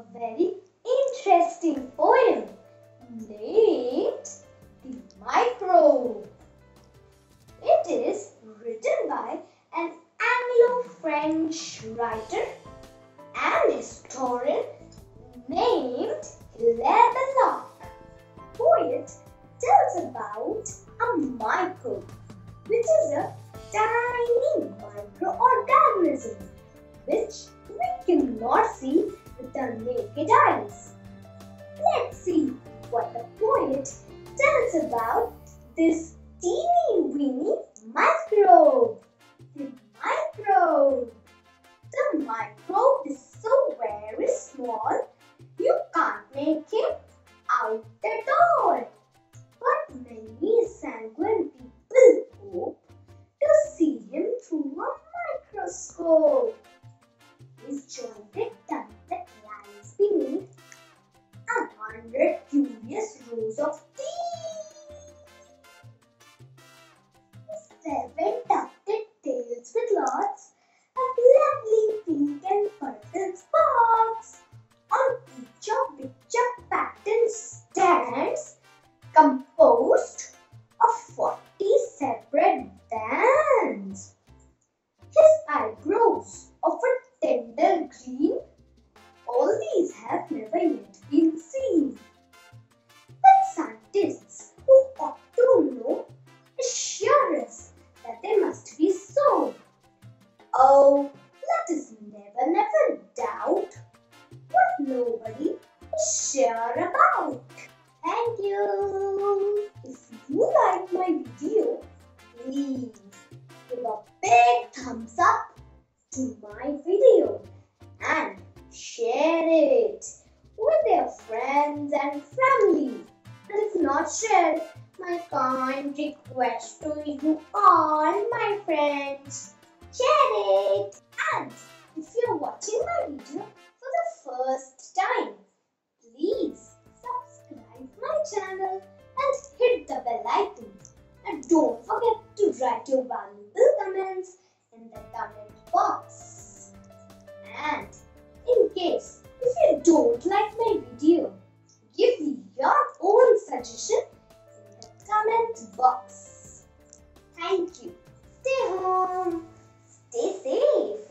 a very interesting poem named The Microbe. It is written by an Anglo-French writer and historian named Hilaire Belloc. Poet tells about a microbe, which is a tiny microorganism which we cannot see our naked eyes. Let's see what the poet tells about this teeny weeny microbe. The microbe. The microbe is so very small you can't make him out at all. But many sanguine people hope have never yet been seen. But scientists who ought to know assure us that they must be so. Oh, let us never, never doubt what nobody is sure about. Thank you. If you like my video, please friends and family. If not shared, my kind request to you all, my friends, share it. And if you're watching my video for the first time, please subscribe my channel and hit the bell icon. And don't forget to write your valuable comments in the comment box. And in case if you don't like my video, suggestion comment box. Thank you. Stay home. Stay safe.